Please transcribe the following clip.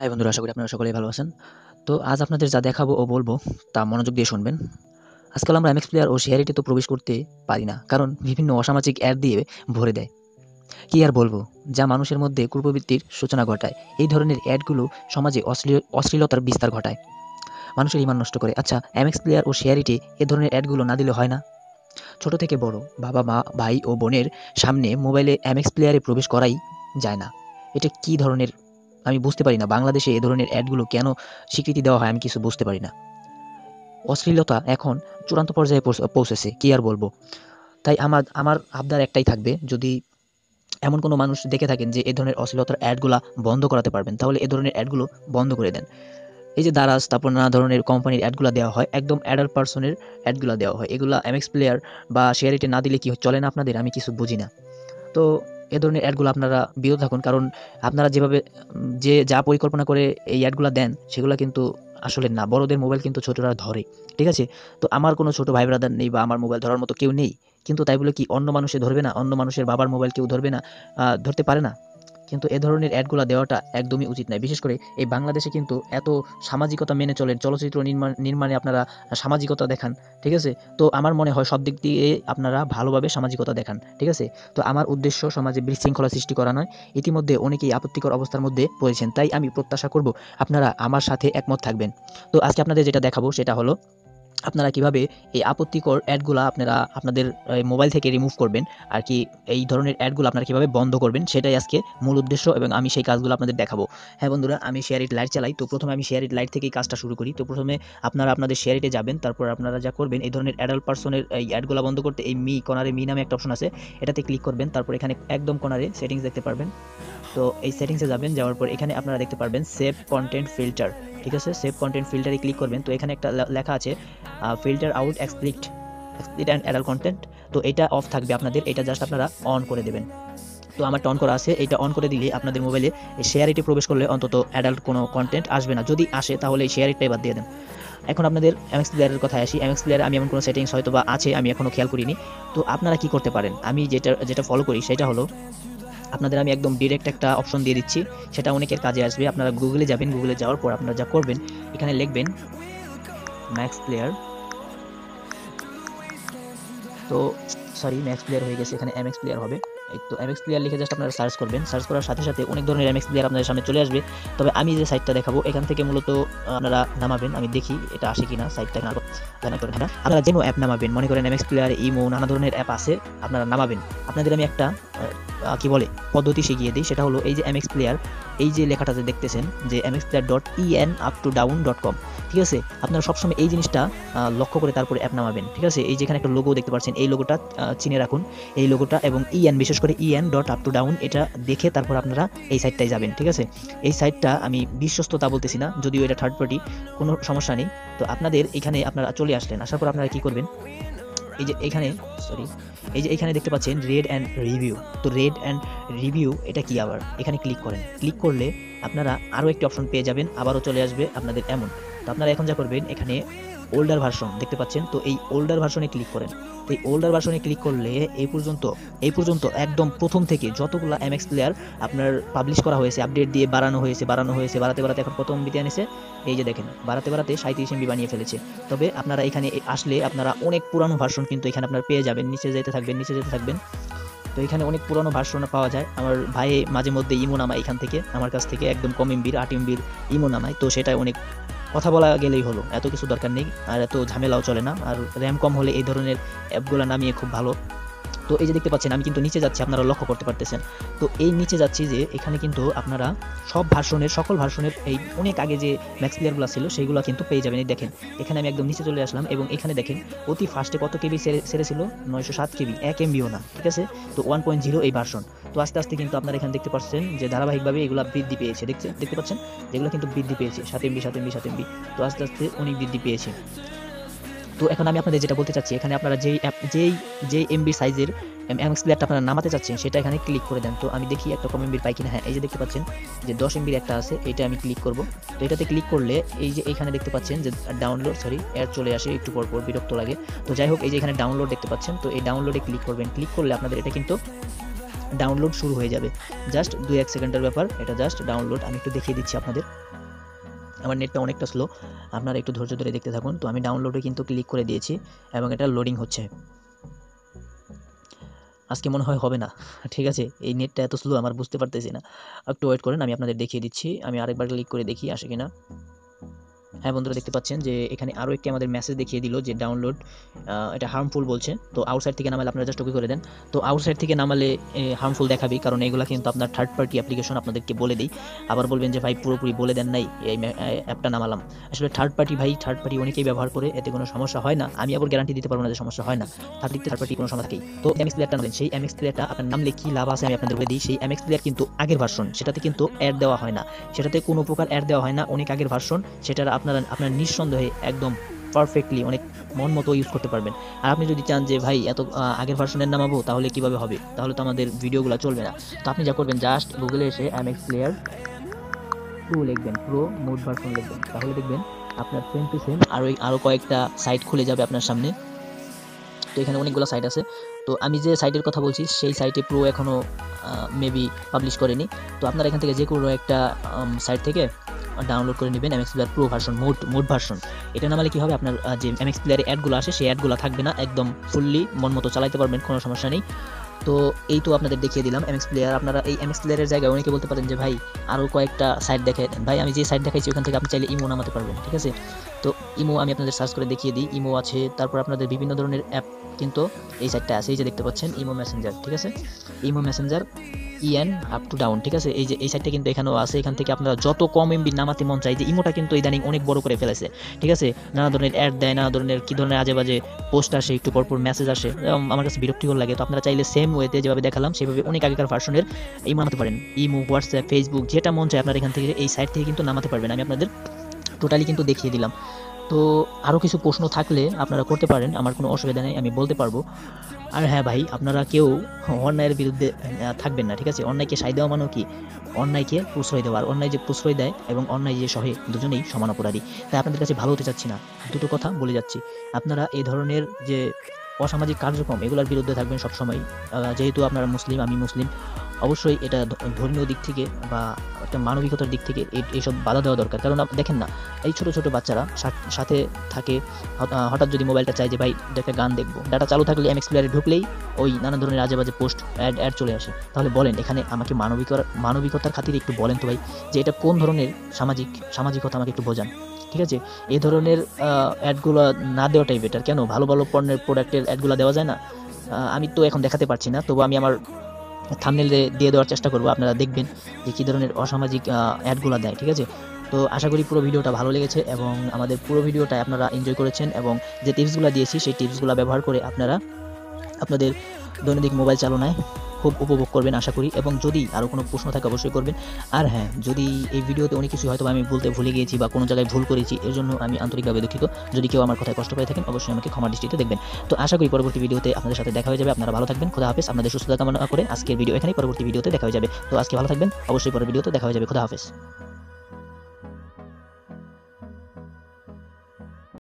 High বন্ধুরা, আশা করি আপনারা সকলেই ভালো আছেন। তো আজ আপনাদের যা দেখাবো ও বলব, তা মনোযোগ দিয়ে শুনবেন। আজকাল আমরা এমএক্স প্লেয়ার ও শেয়ারিটি তো প্রবেশ করতে পারি না, কারণ বিভিন্ন অসামাজিক অ্যাড দিয়ে ভরে দেয়। কি আর বলব, যা মানুষের মধ্যে কুপ্রবৃত্তির সূচনা ঘটায়। এই ধরনের অ্যাডগুলো সমাজে অশ্লীল, অশ্লীলতার বিস্তার ঘটায়। মানুষের ইমান নষ্ট করে। আচ্ছা এমএক্স প্লেয়ার ও শেয়ারিটি এ ধরনের অ্যাডগুলো না দিলে হয় না? ছোট থেকে বড়, বাবা, মা, ভাই ও বোনের সামনে মোবাইলে এমএক্স প্লেয়ারে প্রবেশ করাই যায় না। এটা কি ধরনের আমি বুঝতে পারি না বাংলাদেশে এ ধরনের অ্যাডগুলো কেন স্বীকৃতি দেওয়া হয় আমি কিছু বুঝতে পারি না। অশ্লীলতা এখন চূড়ান্ত পর্যায়ে পৌঁছেছে, কি আর বলব? তাই আমার আমার আবদার একটাই থাকবে, যদি এমন কোনো মানুষ দেখে থাকেন যে এ ধরনের অশ্লীলতার অ্যাডগুলা বন্ধ করাতে পারবেন, তাহলে এ ধরনের অ্যাডগুলো বন্ধ করে দেন। এই যে দারাজ, তারপর নানা ধরনের কোম্পানির অ্যাডগুলো দেওয়া হয়, একদম অ্যাডাল্ট পার্সনের অ্যাডগুলো দেওয়া হয়। এগুলো এমএক্স প্লেয়ার বা শেয়ারিটি না দিলে কি চলে না আপনাদের? আমি কিছু বুঝি না। তো এ ধরনের অ্যাডগুলো আপনারা বিরত থাকুন। কারণ আপনারা যেভাবে, যে যা পরিকল্পনা করে এই অ্যাডগুলো দেন, সেগুলো কিন্তু আসলে না। বড়দের মোবাইল কিন্তু ছোটরা ধরে। ঠিক আছে? তো আমার কোনো ছোট ভাই ব্রাদার নেই বা আমার মোবাইল ধরার মতো কেউ নেই। কিন্তু তাই বলে কি, অন্য মানুষে ধরবে না? অন্য মানুষের বাবার মোবাইল কেউ ধরবে না? ধরতে পারে না? কিন্তু এ ধরনের অ্যাডগুলো দেওয়াটা একদমই উচিত নয়। বিশেষ করে এই বাংলাদেশে কিন্তু এত সামাজিকতা মেনে চলেন, চলচ্চিত্র নির্মাণ নির্মাণে আপনারা সামাজিকতা দেখান, ঠিক আছে? তো আমার মনে হয় সব দিক দিয়ে আপনারা ভালোভাবে সামাজিকতা দেখান, ঠিক আছে? তো আমার উদ্দেশ্য সমাজে বিশৃঙ্খলা সৃষ্টি করা নয়। ইতিমধ্যে অনেকেই আপত্তিকর অবস্থার মধ্যে পড়েছেন, তাই আমি প্রত্যাশা করব আপনারা আমার সাথে একমত থাকবেন। তো আজকে আপনাদের যেটা দেখাবো সেটা হলো আপনারা কীভাবে এই আপত্তিকর অ্যাডগুলো আপনারা আপনাদের মোবাইল থেকে রিমুভ করবেন? আর কি এই ধরনের অ্যাডগুলো আপনারা কীভাবে বন্ধ করবেন? সেটাই আজকে মূল উদ্দেশ্য এবং আমি সেই কাজগুলো আপনাদের দেখাবো। হ্যাঁ বন্ধুরা, আমি শেয়ার ইট লাইট চালাই। তো প্রথমে আমি শেয়ার ইট লাইট থেকেই কাজটা শুরু করি। তো প্রথমে আপনারা আপনাদের শেয়ার ইটে যাবেন। তারপর আপনারা যা করবেন, এই ধরনের অ্যাডাল্ট পার্সনের এই অ্যাডগুলো বন্ধ করতে এই মি কনারে মি নামে একটা অপশন আছে। এটাতে ক্লিক করবেন। তারপর এখানে একদম কনারে সেটিংস দেখতে পারবেন। তো এই সেটিংসে যাবেন। যাওয়ার পর এখানে আপনারা দেখতে পারবেন সেভ কন্টেন্ট ফিল্টার ঠিক আছে? সেভ কন্টেন্ট ফিল্টারে ক্লিক করবেন। তো এখানে একটা লেখা আছে filter out explicit explicit and adult content তো এটা অফ থাকবে আপনাদের, এটা জাস্ট আপনারা অন করে দেবেন। তো আমার অন করা আছে, এটা অন করে দিলে আপনাদের মোবাইলে শেয়ার ইটে প্রবেশ করলে অন্তত অ্যাডাল্ট কোনো কন্টেন্ট আসবে না। যদি আসে, তাহলে এই শেয়ার ইটটাই বাদ দিয়ে দেন। এখন আপনাদের এমএক্স প্লেয়ারের কথায় আসি। এমএক্স প্লেয়ারে আমি এমন কোনো সেটিংস হয়তো বা আছে, আমি এখনও খেয়াল করিনি। তো আপনারা কি করতে পারেন? আমি যেটা যেটা ফলো করি, সেটা হলো আপনাদের আমি একদম ডিরেক্ট একটা অপশন দিয়ে দিচ্ছি। সেটা অনেকের কাজে আসবে। আপনারা গুগলে যাবেন গুগলে যাওয়ার পর আপনারা যা করবেন, এখানে লিখবেন ম্যাক্স প্লেয়ার তো সরি ম্যাক্স প্লেয়ার হয়ে গেছে, এখানে এমএক্স প্লেয়ার হবে। তো এমএক্স প্লেয়ার লিখে জাস্ট আপনারা সার্চ করবেন। সার্চ করার সাথে সাথে অনেক ধরনের এমএক্স প্লেয়ার আপনাদের সামনে চলে আসবে। তবে আমি যে সাইটটা দেখাবো, এখান থেকে মূলত আপনারা নামাবেন। আমি দেখি এটা আসে কিনা সাইটটা না জানা করেন হ্যাঁ আপনারা যেন অ্যাপ নামাবেন। মনে করেন এমএক্স প্লেয়ার ইমো নানা ধরনের অ্যাপ আছে, আপনারা নামাবেন। আপনাদের আমি একটা কি বলে, পদ্ধতি শিখিয়ে দিই। সেটা হলো এই যে এমএক্স প্লেয়ার এই যে লেখাটাতে দেখতেছেন যে MX player dot EN up to down dot com ঠিক আছে? আপনারা সবসময় এই জিনিসটা লক্ষ্য করে তারপরে অ্যাপ নামাবেন, ঠিক আছে? এই যেখানে একটা লোগো দেখতে পাচ্ছেন, এই লোগোটা চিনে রাখুন। এই লোগোটা এবং ইএন বিশেষ করে EN dot up to down এটা দেখে তারপর আপনারা এই সাইটটায় যাবেন, ঠিক আছে? এই সাইটটা আমি বিশ্বস্ততা বলতেছি না, যদিও এটা থার্ড পার্টি কোনো সমস্যা নেই। তো আপনাদের এখানে আপনারা চলে আসলেন, আসার পর আপনারা কী করবেন? এই যে এখানে সরি এই যে এখানে দেখতে পাচ্ছেন রেড অ্যান্ড রিভিউ। তো রেড অ্যান্ড রিভিউ, এটা কি আবার? এখানে ক্লিক করেন। ক্লিক করলে আপনারা আরও একটি অপশন পেয়ে যাবেন, আবারও চলে আসবে আপনাদের এমন। তো আপনারা এখন যা করবেন, এখানে ওল্ডার ভার্সন দেখতে পাচ্ছেন? তো এই ওল্ডার ভার্সনে ক্লিক করেন। তো এই ওল্ডার ভার্সনে ক্লিক করলে এই পর্যন্ত এই পর্যন্ত একদম প্রথম থেকে যতগুলো এমএক্স প্লেয়ার আপনার পাবলিশ করা হয়েছে আপডেট দিয়ে বাড়ানো হয়েছে বাড়ানো হয়েছে, বাড়াতে বাড়াতে এখন প্রথম এমবিতে আনেছে এই যে দেখেন, বাড়াতে বাড়াতে সাঁত্রিশ এমবি বানিয়ে ফেলেছে। তবে আপনারা এখানে আসলে আপনারা অনেক পুরানো ভার্সন কিন্তু এখানে আপনার পেয়ে যাবেন। নিচে যেতে থাকবেন, নিচে যেতে থাকবেন। তো এখানে অনেক পুরনো ভার্সন পাওয়া যায়। আমার ভাই মাঝে মধ্যে ইমো নামায় এখান থেকে, আমার কাছ থেকে একদম কম এমবির আট এমবির ইমো নামায়। তো সেটাই অনেক কথা বলা গেলেই হলো। এত কিছু দরকার নেই, আর এত ঝামেলাও চলে না। আর র্যাম কম হলে এই ধরনের অ্যাপগুলো নামিয়ে খুব ভালো। তো এই যে দেখতে পাচ্ছেন, আমি কিন্তু নিচে যাচ্ছি, আপনারা লক্ষ্য করতে পারতেছেন। তো এই নিচে যাচ্ছি যে, এখানে কিন্তু আপনারা সব ভার্সনের, সকল ভার্সনের এই অনেক আগে যে ম্যাক্স প্লেয়ারগুলো ছিল, সেইগুলো কিন্তু পেয়ে যাবেন। এই দেখেন, এখানে আমি একদম নিচে চলে আসলাম এবং এখানে দেখেন, অতি ফার্স্টে কত কেবি ছিল নয়শো সাত কেবি, এক এমবিও না, ঠিক আছে? তো ওয়ান পয়েন্ট জিরো এই ভার্সন। তো আস্তে আস্তে কিন্তু আপনারা এখানে দেখতে পাচ্ছেন যে, ধারাবাহিকভাবে এগুলো বৃদ্ধি পেয়েছে। দেখতে দেখতে পাচ্ছেন? যেগুলো কিন্তু বৃদ্ধি পেয়েছে, সাত এমবি সাত এমবি সাত এমবি তো আস্তে আস্তে অনেক বৃদ্ধি পেয়েছে। তো এখন আমি আপনাদের যেটা বলতে চাচ্ছি, এখানে আপনারা যেই অ্যাপ যেই যেই এমবি সাইজের এমএক্স প্লেয়ারটা আপনারা নামাতে চাচ্ছেন, সেটা এখানে ক্লিক করে দেন। তো আমি দেখি একটা কম এমবির পাই কিনা। হ্যাঁ এই যে দেখতে পাচ্ছেন যে দশ এমবির একটা আছে, এটা আমি ক্লিক করব। তো এটাতে ক্লিক করলে এই যে এখানে দেখতে পাচ্ছেন যে ডাউনলোড সরি অ্যাড চলে আসে, একটু পর পর বিরক্ত লাগে। তো যাই হোক, এই যে এখানে ডাউনলোড দেখতে পাচ্ছেন, তো এই ডাউনলোডে ক্লিক করবেন। ক্লিক করলে আপনাদের এটা কিন্তু ডাউনলোড শুরু হয়ে যাবে। জাস্ট দুই এক সেকেন্ডের ব্যাপার, এটা জাস্ট ডাউনলোড আমি একটু দেখিয়ে দিচ্ছি আপনাদের। আমার নেটটা অনেকটা স্লো আপনারা একটু ধৈর্য ধরে দেখতে থাকুন। তো আমি ডাউনলোডে কিন্তু ক্লিক করে দিয়েছি এবং এটা লোডিং হচ্ছে। আজকে মনে হয় হবে না। ঠিক আছে, এই নেটটা এত স্লো আমার বুঝতে পারতেছি না। একটু ওয়েট করেন, আমি আপনাদের দেখিয়ে দিচ্ছি। আমি আরেকবার ক্লিক করে দেখি, আসে কিনা। হ্যাঁ বন্ধুরা, দেখতে পাচ্ছেন যে এখানে আরও একটি আমাদের মেসেজ দেখিয়ে দিল যে ডাউনলোড এটা হার্মফুল বলছে। তো আউটসাইড থেকে নামালে আপনারা জাস্ট ওকে করে দেন। তো আউটসাইড থেকে নামালে হার্মফুল দেখাবে, কারণ এগুলো কিন্তু আপনার থার্ড পার্টি অ্যাপ্লিকেশন আপনাদেরকে বলে দিই আবার বলবেন যে, ভাই, পুরোপুরি বলে দেন নাই, এই অ্যাপটা নামালাম। আসলে থার্ড পার্টি ভাই থার্ড পার্টি অনেকেই ব্যবহার করে, এতে কোনো সমস্যা হয় না। আমি আবার গ্যারান্টি দিতে পারব না যে সমস্যা হয় না। থার্ড থার্ড পার্টি কোনো সমস্যা থাকেই। তো এমএক্স প্লেয়ারটা নেবেন সেই এমএক্স প্লেয়ারটা আপনার নামলে কি লাভ আছে আমি আপনাদের বলে দিই। সেই এমএক্স প্লেয়ার কিন্তু আগের ভার্সন সেটাতে কিন্তু অ্যাড দেওয়া হয় না। সেটাতে কোনো প্রকার অ্যাড দেওয়া হয় না, অনেক আগের ভার্সন সেটা আপনারা আপনার নিঃসন্দেহে একদম পারফেক্টলি অনেক মন মতো ইউজ করতে পারবেন। আর আপনি যদি চান যে, ভাই, এত আগের ভার্সনের নামাবো তাহলে কীভাবে হবে? তাহলে তো আমাদের ভিডিওগুলো চলবে না। তো আপনি যা করবেন জাস্ট গুগলে এসে এমএক্স প্লেয়ার প্রো লিখবেন প্রো মোড ভার্সন লিখবেন। তাহলে দেখবেন আপনার সেম টু সেম আরও আরও কয়েকটা সাইট খুলে যাবে আপনার সামনে। তো এখানে অনেকগুলো সাইট আছে। তো আমি যে সাইটের কথা বলছি, সেই সাইটে প্রো এখনও মেবি পাবলিশ করেনি। তো আপনারা এখান থেকে যে কোনো একটা সাইট থেকে ডাউনলোড করে নেবেন এমএক্স প্লেয়ার প্রো ভার্সন মোট মোড ভার্সন এটা নামালে কী হবে? আপনার যে এমএক্স প্লেয়ারে অ্যাডগুলো আসে, সেই অ্যাডগুলো থাকবে না, একদম ফুললি মন মতো চালাতে পারবেন, কোনো সমস্যা নেই। তো এই তো আপনাদের দেখিয়ে দিলাম এমএক্স প্লেয়ার আপনারা এই এমএক্স প্লেয়ারের জায়গায় অনেকে বলতে পারেন যে, ভাই আরও কয়েকটা সাইট দেখে দেন। ভাই, আমি যে সাইট দেখাইছি, ওখান থেকে আপনি চাইলে ইমো নামাতে পারবেন, ঠিক আছে? তো ইমো আমি আপনাদের সার্চ করে দেখিয়ে দিই। ইমো আছে, তারপর আপনাদের বিভিন্ন ধরনের অ্যাপ কিন্তু এই সাইটটা আছে, এই যে দেখতে পাচ্ছেন, ইমো মেসেঞ্জার ঠিক আছে? Imo messenger in up to down ঠিক আছে? এই যে, এই সাইটটা কিন্তু এখানেও আছে। এখান থেকে আপনারা যত কম এমবি নামাতে মন চাই যে ইমোটা কিন্তু ইদানিং অনেক বড় করে ফেলেছে। ঠিক আছে? নানা ধরনের অ্যাড দেয়, নানা ধরনের কী ধরনের আজে বাজে পোস্ট আসে, একটু পরপর মেসেজ আসে। আমার কাছে বিরক্তিকর লাগে। তো আপনারা চাইলে সেম ওয়েতে যেভাবে দেখালাম, সেভাবে অনেক আগেকার ভার্সনের ইমো মানাতে পারেন। ইমো হোয়াটসঅ্যাপ ফেসবুক যেটা মন চায় আপনারা এখান থেকে এই সাইট থেকে কিন্তু নামাতে পারবেন। আমি আপনাদের টোটালি কিন্তু দেখিয়ে দিলাম। তো আরও কিছু প্রশ্ন থাকলে আপনারা করতে পারেন, আমার কোনো অসুবিধা নেই, আমি বলতে পারব। আর হ্যাঁ ভাই, আপনারা কেউ অন্যায়ের বিরুদ্ধে থাকবেন না, ঠিক আছে? অন্যায়কে সাই দেওয়া মানে কি? অন্যায়কে প্রশ্রয় দেওয়া, আর অন্যায় যে প্রশ্রয় দেয় এবং অন্যায় যে সহে, দুজনেই সমান অপরাধী। তাই আপনাদের কাছে ভালো হতে চাচ্ছি না, দুটো কথা বলে যাচ্ছি। আপনারা এই ধরনের যে অসামাজিক কার্যক্রম, এগুলোর বিরুদ্ধে থাকবেন সবসময়। যেহেতু আপনারা মুসলিম, আমি মুসলিম অবশ্যই এটা ধর্মীয় দিক থেকে বা একটা মানবিকতার দিক থেকে এইসব বাধা দেওয়া দরকার। কারণ দেখেন না, এই ছোট ছোট বাচ্চারা সাথে থাকে হঠাৎ যদি মোবাইলটা চাই যে, ভাই একটা গান দেখব। ডাটা চালু থাকলে এমএক্স প্লেয়ারে ঢুকলেই ওই নানা ধরনের আজে বাজে পোস্ট, অ্যাড অ্যাড চলে আসে। তাহলে বলেন, এখানে আমাকে মানবিকতার মানবিকতার খাতিরে একটু বলেন তো ভাই, যে এটা কোন ধরনের সামাজিক, সামাজিকতা আমাকে একটু বোঝান। ঠিক আছে? এই ধরনের অ্যাডগুলো না দেওয়াটাই বেটার কেন? ভালো ভালো পণ্যের প্রোডাক্টের অ্যাডগুলো দেওয়া যায় না? আমি তো এখন দেখাতে পারছি না, তবু আমি আমার থামনেল দিয়ে দেওয়ার চেষ্টা করব, আপনারা দেখবেন যে কী ধরনের অসামাজিক অ্যাডগুলো দেয়, ঠিক আছে? তো আশা করি পুরো ভিডিওটা ভালো লেগেছে এবং আমাদের পুরো ভিডিওটা আপনারা এনজয় করেছেন এবং যে টিপসগুলো দিয়েছি, সেই টিপসগুলো ব্যবহার করে আপনারা আপনাদের দৈনন্দিন মোবাইল চালনায় খুব উপভোগ করবেন আশা করি। এবং যদি আরও কোনো প্রশ্ন থাকে, অবশ্যই করবেন। আর হ্যাঁ যদি এই ভিডিওতে অনেক কিছু হয়তো আমি বলতে ভুলে গিয়েছি বা কোনো জায়গায় ভুল করেছি, এর জন্য আমি আন্তরিকভাবে দুঃখিত। যদি কেউ আমার কথায় কষ্ট পেয়ে থাকেন, অবশ্যই আমাকে ক্ষমা দৃষ্টিতে দেখবেন। তো আশা করি পরবর্তী ভিডিওতে আপনাদের সাথে দেখা হয়ে যাবে। আপনারা ভালো থাকবেন। খোদা হাফেজ। আপনাদের সুস্থতা কামনা করে আজকের ভিডিও এখানেই পরবর্তী ভিডিওতে দেখা হয়ে যাবে। তো আজকে ভালো থাকবেন। অবশ্যই পরের ভিডিওতে দেখা হয়ে যাবে। খোদা হাফেজ।